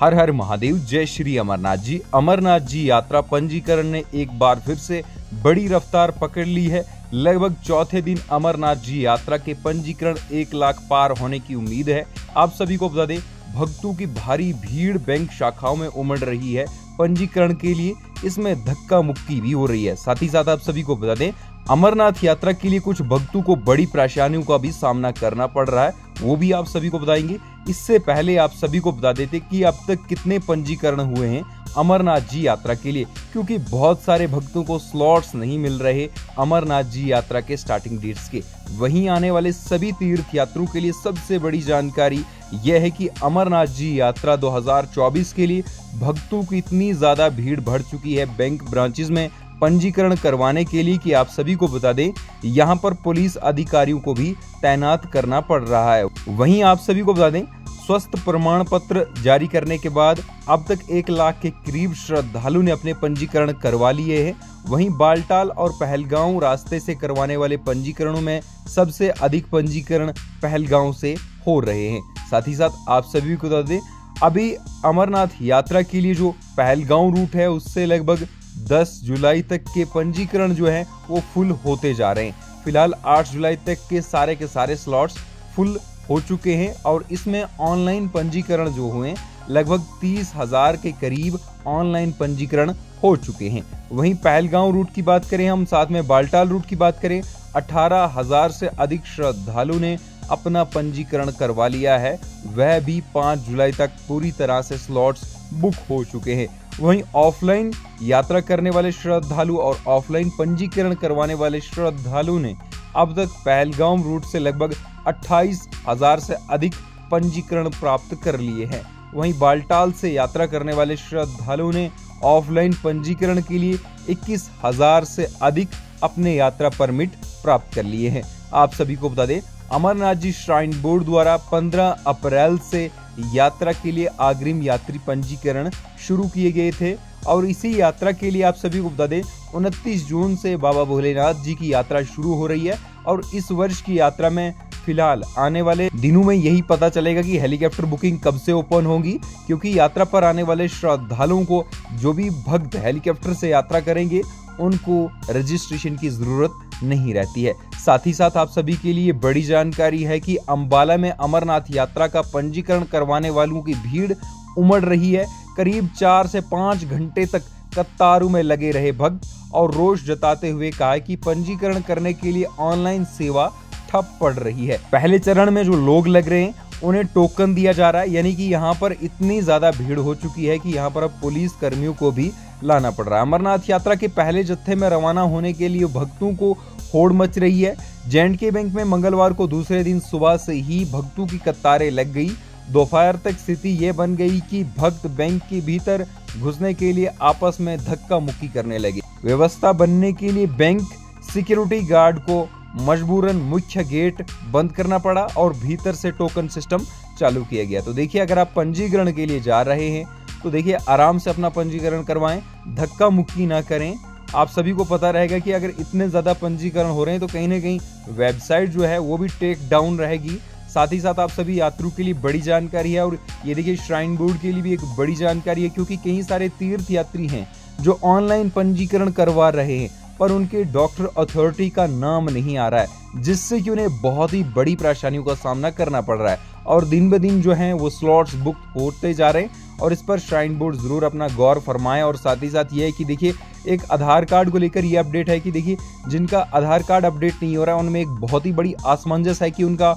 हर हर महादेव, जय श्री अमरनाथ जी। अमरनाथ जी यात्रा पंजीकरण ने एक बार फिर से बड़ी रफ्तार पकड़ ली है। लगभग चौथे दिन अमरनाथ जी यात्रा के पंजीकरण एक लाख पार होने की उम्मीद है। आप सभी को बता दें, भक्तों की भारी भीड़ बैंक शाखाओं में उमड़ रही है। पंजीकरण के लिए इसमें धक्का मुक्की भी हो रही है। साथ ही साथ आप सभी को बता दें, अमरनाथ यात्रा के लिए कुछ भक्तों को बड़ी परेशानियों का भी सामना करना पड़ रहा है। वो भी आप सभी को बताएँगे। इससे पहले आप सभी को बता देते कि अब तक कितने पंजीकरण हुए हैं अमरनाथ जी यात्रा के लिए, क्योंकि बहुत सारे भक्तों को स्लॉट्स नहीं मिल रहे अमरनाथ जी यात्रा के स्टार्टिंग डेट्स के। वहीं आने वाले सभी तीर्थ यात्रियों के लिए सबसे बड़ी जानकारी यह है कि अमरनाथ जी यात्रा 2024 के लिए भक्तों की इतनी ज़्यादा भीड़ बढ़ चुकी है। बैंक ब्रांचेज में पंजीकरण करवाने के लिए कि आप सभी को बता दें, यहाँ पर पुलिस अधिकारियों को भी तैनात करना पड़ रहा है। वहीं आप सभी को बता दें, स्वस्थ प्रमाण पत्र जारी करने के बाद अब तक एक लाख के करीब श्रद्धालु ने अपने पंजीकरण करवा लिए हैं। वहीं बालटाल और पहलगांव रास्ते से करवाने वाले पंजीकरणों में सबसे अधिक पंजीकरण पहलगांव से हो रहे हैं। साथ ही साथ आप सभी को बता दें, अभी अमरनाथ यात्रा के लिए जो पहलगांव रूट है, उससे लगभग 10 जुलाई तक के पंजीकरण जो है, वो फुल होते जा रहे हैं। फ़िलहाल 8 जुलाई तक के सारे के सारे स्लॉट्स फुल हो चुके हैं और इसमें ऑनलाइन पंजीकरण जो हुए लगभग तीस हज़ार के करीब ऑनलाइन पंजीकरण हो चुके हैं। वहीं पहलगांव रूट की बात करें, हम साथ में बालटाल रूट की बात करें, अठारह हज़ार से अधिक श्रद्धालु ने अपना पंजीकरण करवा लिया है। वह भी पाँच जुलाई तक पूरी तरह से स्लॉट्स बुक हो चुके हैं। वहीं ऑफलाइन यात्रा करने वाले श्रद्धालु और ऑफलाइन पंजीकरण करवाने वाले श्रद्धालु ने अब तक पहलगाम रूट से लगभग अट्ठाईस हज़ार से अधिक पंजीकरण प्राप्त कर लिए हैं। वहीं बालटाल से यात्रा करने वाले श्रद्धालुओं ने ऑफलाइन पंजीकरण के लिए इक्कीस हज़ार से अधिक अपने यात्रा परमिट प्राप्त कर लिए हैं। आप सभी को बता दें, अमरनाथ जी श्राइन बोर्ड द्वारा 15 अप्रैल से यात्रा के लिए अग्रिम यात्री पंजीकरण शुरू किए गए थे और इसी यात्रा के लिए आप सभी को बता दें, उनतीस जून से बाबा भोलेनाथ जी की यात्रा शुरू हो रही है और इस वर्ष की यात्रा में फ़िलहाल आने वाले दिनों में यही पता चलेगा कि हेलीकॉप्टर बुकिंग कब से ओपन होगी, क्योंकि यात्रा पर आने वाले श्रद्धालुओं को जो भी भक्त हेलीकॉप्टर से यात्रा करेंगे, उनको रजिस्ट्रेशन की ज़रूरत नहीं रहती है। साथ ही साथ आप सभी के लिए बड़ी जानकारी है कि अंबाला में अमरनाथ यात्रा का पंजीकरण करवाने वालों की भीड़ उमड़ रही है। करीब चार से पाँच घंटे तक कतारों में लगे रहे भक्त और रोष जताते हुए कहा कि पंजीकरण करने के लिए ऑनलाइन सेवा ठप पड़ रही है। पहले चरण में जो लोग लग रहे हैं, उन्हें टोकन दिया जा रहा है। यानी कि यहाँ पर इतनी ज़्यादा भीड़ हो चुकी है कि यहाँ पर अब पुलिस कर्मियों को भी लाना पड़ रहा है। अमरनाथ यात्रा के पहले जत्थे में रवाना होने के लिए भक्तों को होड़ मच रही है। जे के बैंक में मंगलवार को दूसरे दिन सुबह से ही भक्तों की कतारें लग गई। दोपहर तक स्थिति ये बन गई कि भक्त बैंक के भीतर घुसने के लिए आपस में धक्का मुक्की करने लगे। व्यवस्था बनने के लिए बैंक सिक्योरिटी गार्ड को मजबूरन मुख्य गेट बंद करना पड़ा और भीतर से टोकन सिस्टम चालू किया गया। तो देखिए, अगर आप पंजीकरण के लिए जा रहे हैं तो देखिए, आराम से अपना पंजीकरण करवाएँ, धक्का मुक्की ना करें। आप सभी को पता रहेगा कि अगर इतने ज़्यादा पंजीकरण हो रहे हैं तो कहीं ना कहीं वेबसाइट जो है, वो भी टेक डाउन रहेगी। साथ ही साथ आप सभी यात्रियों के लिए बड़ी जानकारी है और ये देखिए, श्राइन बोर्ड के लिए भी एक बड़ी जानकारी है, क्योंकि कई सारे तीर्थ यात्री हैं जो ऑनलाइन पंजीकरण करवा रहे हैं, पर उनके डॉक्टर अथॉरिटी का नाम नहीं आ रहा है, जिससे कि उन्हें बहुत ही बड़ी परेशानियों का सामना करना पड़ रहा है। और दिन ब दिन जो है, वो स्लॉट्स बुक होते जा रहे हैं। और इस पर श्राइन बोर्ड ज़रूर अपना गौर फरमाएँ और साथ ही साथ ये है कि देखिए, एक आधार कार्ड को लेकर ये अपडेट है कि देखिए, जिनका आधार कार्ड अपडेट नहीं हो रहा है, उनमें एक बहुत ही बड़ी असमंजस है कि उनका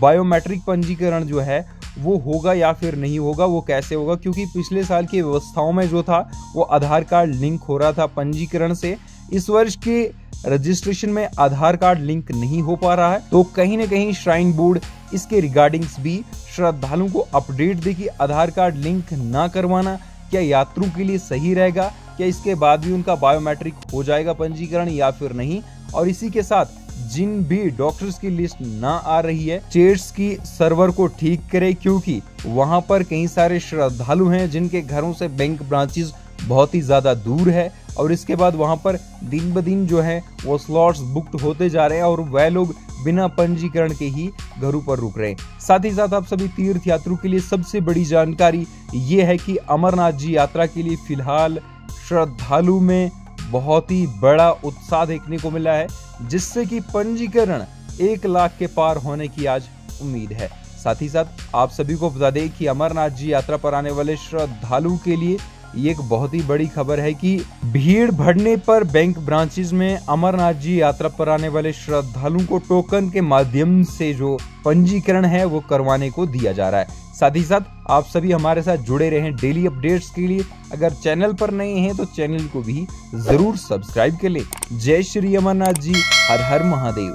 बायोमेट्रिक पंजीकरण जो है, वो होगा या फिर नहीं होगा, वो कैसे होगा? क्योंकि पिछले साल की व्यवस्थाओं में जो था, वो आधार कार्ड लिंक हो रहा था पंजीकरण से। इस वर्ष के रजिस्ट्रेशन में आधार कार्ड लिंक नहीं हो पा रहा है तो कहीं ना कहीं श्राइन बोर्ड इसके रिगार्डिंग्स भी श्रद्धालुओं को अपडेट दे कि आधार कार्ड लिंक ना करवाना, क्या यात्रियों के लिए सही रहेगा? क्या इसके बाद भी उनका बायोमेट्रिक हो जाएगा पंजीकरण या फिर नहीं? और इसी के साथ, जिन भी डॉक्टर्स की लिस्ट ना आ रही है चेयर्स की सर्वर को ठीक करे क्योंकि वहाँ पर कई सारे श्रद्धालु हैं जिनके घरों से बैंक ब्रांचेस बहुत ही ज़्यादा दूर है और इसके बाद वहाँ पर दिन ब दिन जो है वो स्लॉट्स बुक्ड होते जा रहे हैं और वह लोग बिना पंजीकरण के ही घरों पर रुक रहे हैं। साथ ही साथ आप सभी तीर्थ यात्रियों के लिए सबसे बड़ी जानकारी ये है कि अमरनाथ जी यात्रा के लिए फ़िलहाल श्रद्धालु में बहुत ही बड़ा उत्साह देखने को मिला है, जिससे कि पंजीकरण एक लाख के पार होने की आज उम्मीद है। साथ ही साथ आप सभी को बता दें कि अमरनाथ जी यात्रा पर आने वाले श्रद्धालु के लिए ये एक बहुत ही बड़ी खबर है कि भीड़ बढ़ने पर बैंक ब्रांचेज में अमरनाथ जी यात्रा पर आने वाले श्रद्धालुओं को टोकन के माध्यम से जो पंजीकरण है, वो करवाने को दिया जा रहा है। साथ ही साथ, आप सभी हमारे साथ जुड़े रहें डेली अपडेट्स के लिए। अगर चैनल पर नए हैं तो चैनल को भी ज़रूर सब्सक्राइब कर ले जय श्री अमरनाथ जी, हर हर महादेव।